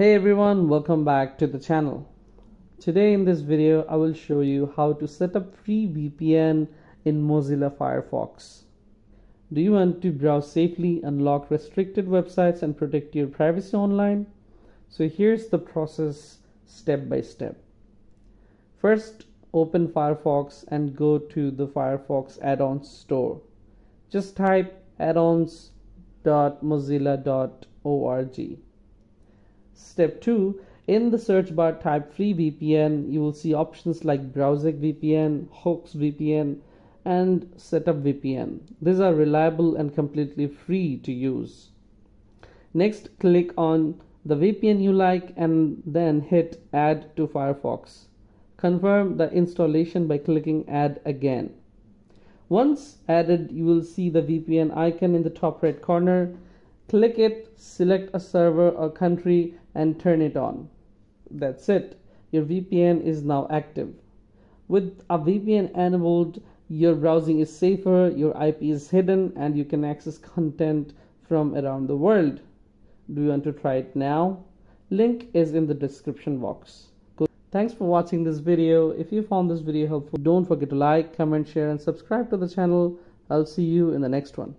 Hey everyone, welcome back to the channel. Today in this video, I will show you how to set up free VPN in Mozilla Firefox. Do you want to browse safely, unlock restricted websites and protect your privacy online? So here's the process step by step. First, open Firefox and go to the Firefox add-ons store. Just type addons.mozilla.org. Step 2 In the search bar, type free VPN. You will see options like Browsec VPN, Hoxx VPN, and Setup VPN. These are reliable and completely free to use. Next, click on the VPN you like and then hit Add to Firefox. Confirm the installation by clicking Add again. Once added, you will see the VPN icon in the top right corner. Click it, select a server or country and turn it on. That's it. Your VPN is now active. With a VPN enabled, your browsing is safer, your IP is hidden, and you can access content from around the world. Do you want to try it now? Link is in the description box. Thanks for watching this video. If you found this video helpful, don't forget to like, comment, share and subscribe to the channel. I'll see you in the next one.